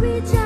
reach out.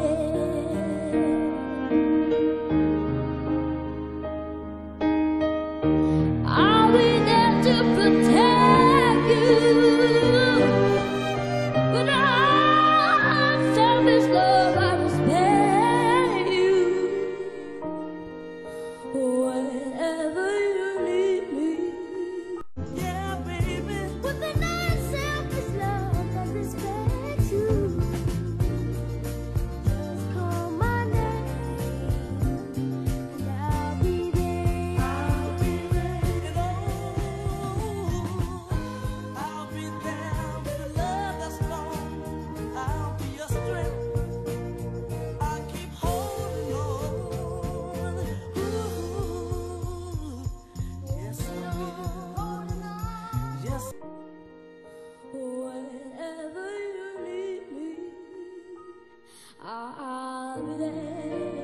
I'll Are there.